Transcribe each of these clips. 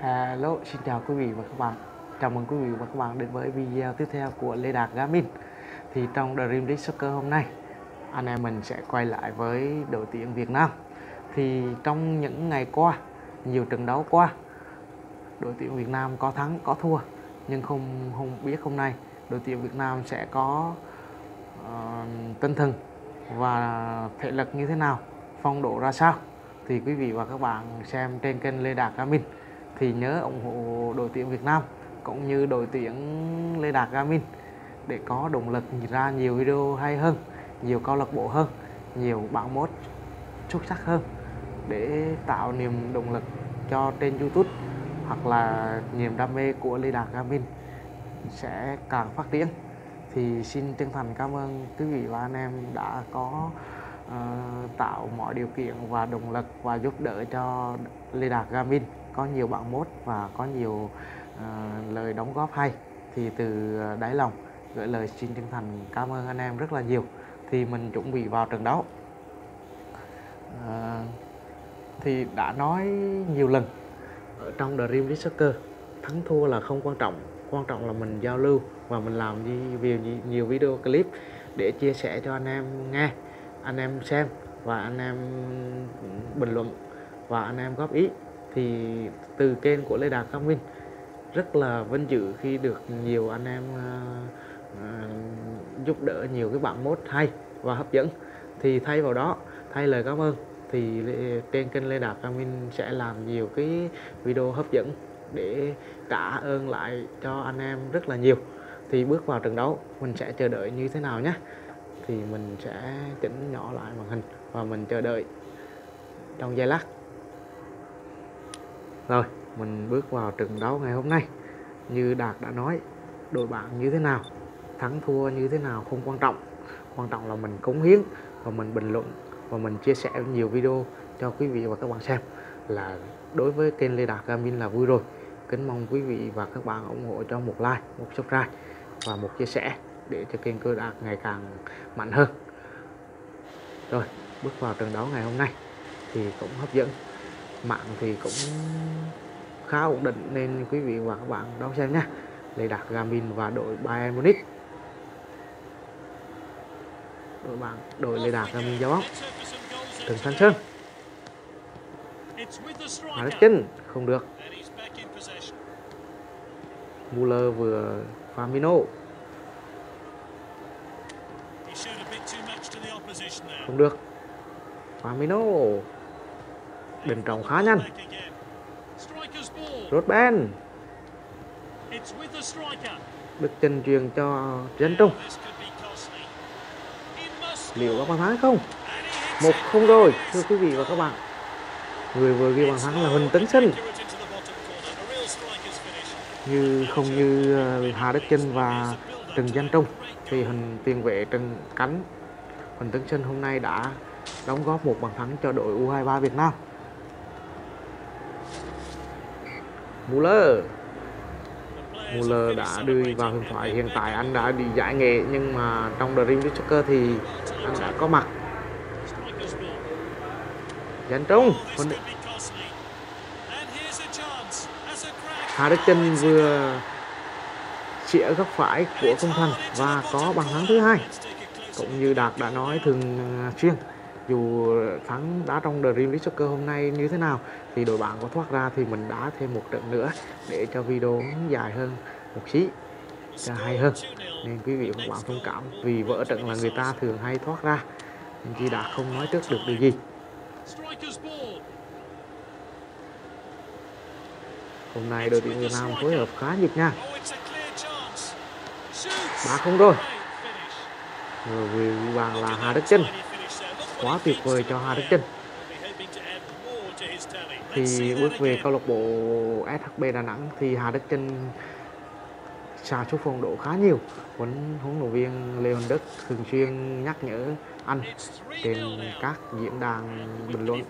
Hello, xin chào quý vị và các bạn. Chào mừng quý vị và các bạn đến với video tiếp theo của Lê Đạt Gamin. Thì trong Dream League Soccer hôm nay, anh em mình sẽ quay lại với đội tuyển Việt Nam. Thì trong những ngày qua, nhiều trận đấu qua, đội tuyển Việt Nam có thắng có thua, nhưng không không biết hôm nay đội tuyển Việt Nam sẽ có uh, tinh thần và thể lực như thế nào, phong độ ra sao thì quý vị và các bạn xem trên kênh Lê Đạt Gamin thì nhớ ủng hộ đội tuyển Việt Nam cũng như đội tuyển Lê Đạt Gamin để có động lực ra nhiều video hay hơn, nhiều câu lạc bộ hơn, nhiều bảng mốt xuất sắc hơn để tạo niềm động lực cho trên YouTube hoặc là niềm đam mê của Lê Đạt Gamin sẽ càng phát triển. Thì xin chân thành cảm ơn quý vị và anh em đã có uh, tạo mọi điều kiện và động lực và giúp đỡ cho Lê Đạt Gamin có nhiều bạn mốt và có nhiều uh, lời đóng góp hay thì từ ờ, đáy lòng gửi lời xin chân thành cảm ơn anh em rất là nhiều. Thì mình chuẩn bị vào trận đấu. Uh, thì đã nói nhiều lần ở trong Dream League Soccer thắng thua là không quan trọng quan trọng là mình giao lưu và mình làm nhiều, nhiều video clip để chia sẻ cho anh em nghe anh em xem và anh em bình luận và anh em góp ý thì từ kênh của Lê Đạt Cam Minh rất là vinh dự khi được nhiều anh em uh, uh, giúp đỡ nhiều cái bạn mốt hay và hấp dẫn. Thì thay vào đó thay lời cảm ơn thì trên kênh Lê Đạt Cam Minh sẽ làm nhiều cái video hấp dẫn để trả ơn lại cho anh em rất là nhiều. Thì bước vào trận đấu mình sẽ chờ đợi như thế nào nhé. Thì mình sẽ chỉnh nhỏ lại màn hình và mình chờ đợi trong giây lát rồi, mình bước vào trận đấu ngày hôm nay. Như Đạt đã nói, đội bạn như thế nào, thắng thua như thế nào không quan trọng. Quan trọng là mình cống hiến và mình bình luận và mình chia sẻ nhiều video cho quý vị và các bạn xem là đối với kênh Lê Đạt, Gamin là vui rồi. Kính mong quý vị và các bạn ủng hộ cho một like, một subscribe và một chia sẻ để cho kênh cơ đạt ngày càng mạnh hơn. Rồi, bước vào trận đấu ngày hôm nay thì cũng hấp dẫn mạng thì cũng khá ổn định, nên quý vị và các bạn đón xem nhé Lê Đạt Gamin và đội Bayern Munich đội bạn, đội Lê Đạt Gamin giao bóng. Trần Thanh Sơn Hà Đức Chinh không được. Muller vừa famino không được. Famino. Đình trọng khá nhanh. Rodben Đức chân truyền cho dân trung. Liệu có bàn thắng không? Một không rồi, thưa quý vị và các bạn. Người vừa ghi bàn thắng là Huỳnh Tấn Sinh. Như không như ờ, Hà Đức chân và Trần Danh Trung, thì hình tiền vệ Trần Cánh Huỳnh Tấn Sinh hôm nay đã đóng góp một bàn thắng cho đội U23 Việt Nam. Muller. Muller đã đưa vào huyền thoại. Hiện tại anh đã đi giải nghệ nhưng mà trong Dream League Soccer thì anh đã có mặt. Danh Trung Huỳnh Hà Đức Chinh vừa chĩa góc phải của Công Thành và có bàn thắng thứ hai cũng như Đạt đã nói thường à, xuyên dù thắng đá trong Dream League Soccer hôm nay như thế nào, thì đội bạn có thoát ra thì mình đá thêm một trận nữa để cho video dài hơn một xí, cho hay hơn nên quý vị và các bạn thông cảm vì vỡ trận là người ta thường hay thoát ra nên chỉ đã không nói trước được điều gì Hôm nay đội tuyển Việt Nam phối hợp khá nhịp nha. Ba không rồi. Người vì là Hà Đức Chinh. Quá tuyệt vời cho Hà Đức Trinh. Khi bước về câu lạc bộ SHB Đà Nẵng thì Hà Đức Trinh xa số phong độ khá nhiều. Huấn huấn luyện viên Lê Huỳnh Đức thường xuyên nhắc nhở anh trên các diễn đàn bình luận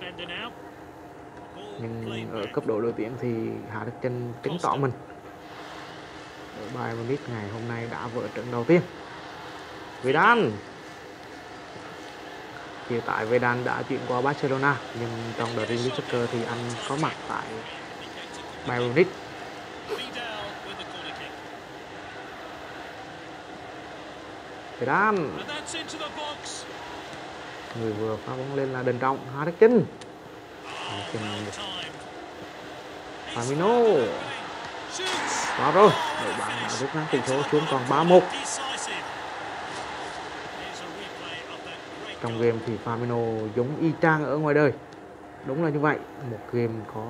nhưng ở cấp độ đội tuyển thì Hà Đức Trinh chứng tỏ mình ở Bayern Munich ngày hôm nay đã vỡ trận đầu tiên Vidal hiện tại Vedan đã chuyển qua Barcelona nhưng trong Dream League Soccer thì anh có mặt tại Bayern Munich. Vidal người vừa phá bóng lên là Đền Trọng Harry Kane Oh, Kane well rồi đội bạn đã rút ngắn tỷ số xuống còn 3-1 trong game thì Famino giống y chang ở ngoài đời. Đúng là như vậy, một game có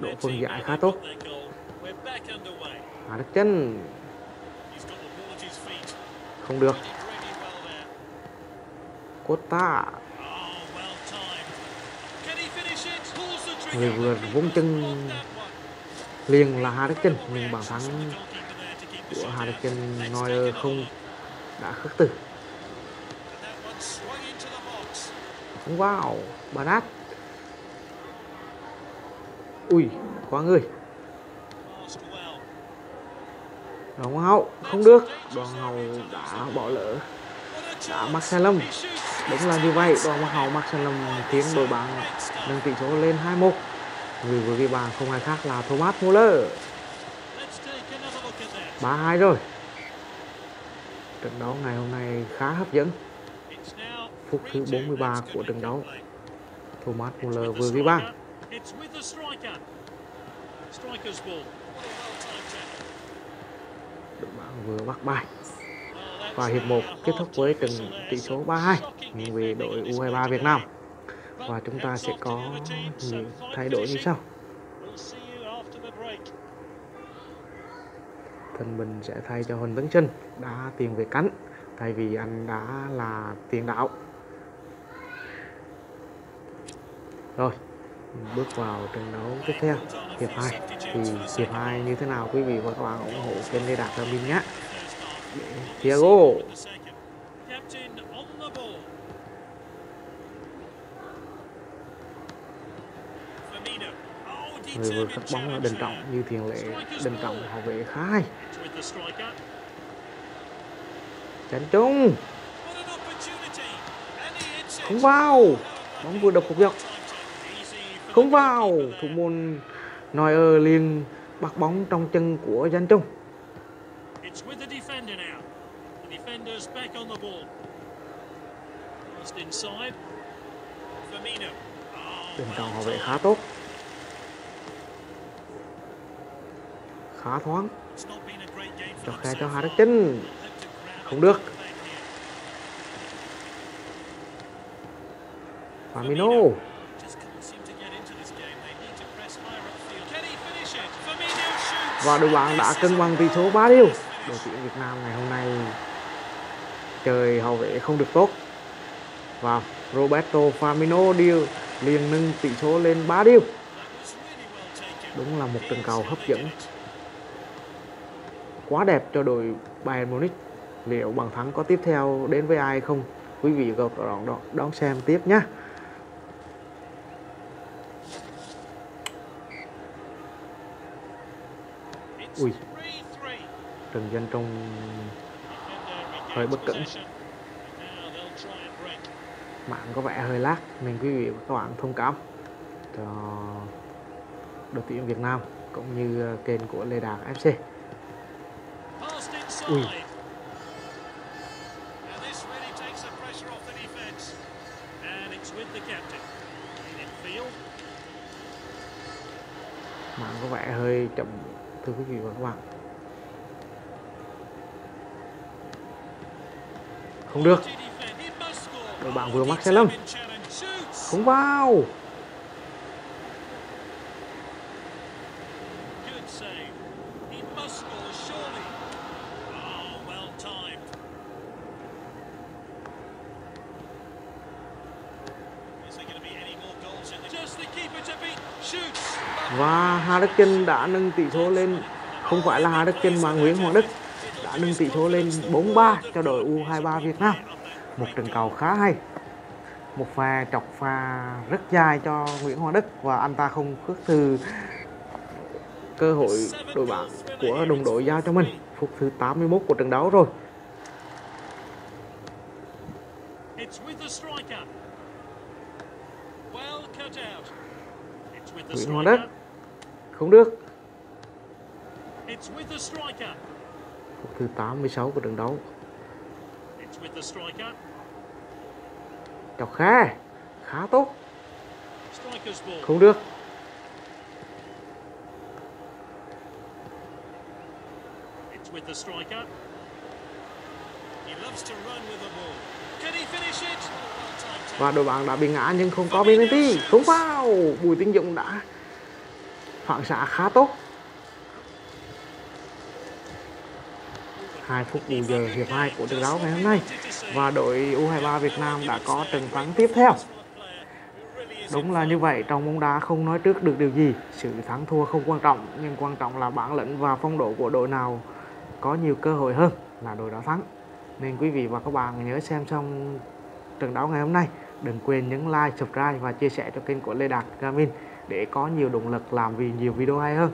độ phân giải khá tốt. À đất chân. Không được. Costa người vừa vung chân liền là hai đất chân, nhưng bàn thắng của shot Neuer không đã khước từ. Wow, bà nát. Ui quá người. Đoàn Hoàng hậu không được. Đoàn hậu đã bỏ lỡ. Đã mắc sai lầm. Đúng là như vậy đoàn Hoàng hậu mắc sai lầm khiến đội bạn nâng tỷ số lên 2-1 người vừa ghi bàn không ai khác là Thomas Muller. 3-2 rồi. Trận đấu ngày hôm nay khá hấp dẫn. Phút thứ 43 của trận đấu. Thomas Muller vừa ghi bàn. Đội bạn vừa bắt bài. Và hiệp 1 kết thúc với trận tỷ số 3-2 về đội U23 Việt. Nam. Và chúng ta sẽ có những thay đổi như sau. Thì mình sẽ thay cho Huỳnh Tấn Sinh đã tiền về cánh, thay vì anh đã là tiền đạo. Rồi, bước vào trận đấu tiếp theo, hiệp 2 thì hiệp 2 như thế nào, quý vị và các bạn ủng hộ kênh Lê Đạt Ramin nhé. Thiago With the second. Captain on the ball. Firmino. Oh, người vừa cắt bóng là Đình. Trọng như tiền lệ Đình Trọng hậu vệ khá he hits it. không vào. Bóng vừa đập cục dọc. Không vào. Thủ môn Neuer liền bắt bóng trong chân của Danh Trung. It's with the defender now. The defender's back on the ball. Just inside. Firmino. Oh, Đình Trọng well hậu vệ timed. khá tốt khá thoáng. Cho khe cho have to grab Không được. Firmino. Và đội bạn đã cân bằng tỷ số well 3 điều. Đội tuyển Việt Nam ngày hôm nay chơi hậu vệ không được tốt. Và Roberto Firmino điều liền nâng tỷ số lên 3 điều. Đúng là một trận cầu hấp dẫn quá đẹp cho đội Bayern Munich liệu bàn thắng có tiếp theo đến với ai không quý vị có đón, đón, đón xem tiếp nhé Ui. Trần Danh trong Hơi bất cẩn. mạng có vẻ hơi lag nên quý vị và các bạn thông cảm cho đội tuyển Việt Nam cũng như kênh của Lê Đạt FC Ui. inside. And this really takes the pressure off the defence. And it's with the captain. In field. mạng có vẻ hơi chậm thưa quý vị và các bạn không được. Đội bạn vừa mắc sai lầm. không vào Hà Đức Chinh đã nâng tỷ số lên. Không phải là Hà Đức Chinh mà Nguyễn Hoàng Đức đã nâng tỷ số lên 4-3 cho đội U23 Việt Nam. Một trận cầu khá hay. Một pha chọc pha rất dài cho Nguyễn Hoàng Đức và anh ta không khước từ cơ hội đội bạn của đồng đội giao cho mình. Phút thứ 81 của trận đấu rồi. Nguyễn Hoàng Đức. Không được. Phút thứ 86 của trận đấu. Chọc khe khá tốt. Không được. It's with the striker. He loves to run with the ball. Can he finish it? Well timed và đội bạn đã bị ngã nhưng không có penalty. Không vào. Bùi Tiến Dũng đã phản xạ khá tốt 2 phút bù giờ hiệp 2 của trận đấu ngày hôm nay và đội U23 Việt Nam đã có trận thắng tiếp theo Đúng là như vậy, trong bóng đá không nói trước được điều gì. Sự thắng thua không quan trọng, nhưng quan trọng là bản lĩnh và phong độ của đội nào có nhiều cơ hội hơn là đội đã thắng. Nên quý vị và các bạn nhớ xem xong trận đấu ngày hôm nay. Đừng quên nhấn like, subscribe và chia sẻ cho kênh của Lê Đạt Gamin để có nhiều động lực làm vì nhiều video hay hơn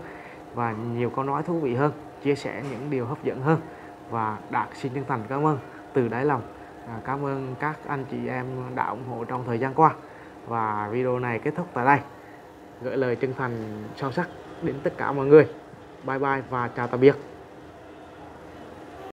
và nhiều câu nói thú vị hơn, chia sẻ những điều hấp dẫn hơn. Và Đạt xin chân thành cảm ơn từ đáy lòng. À, cảm ơn các anh chị em đã ủng hộ trong thời gian qua và video này kết thúc tại đây gửi lời chân thành sâu sắc đến tất cả mọi người bye bye và chào tạm biệt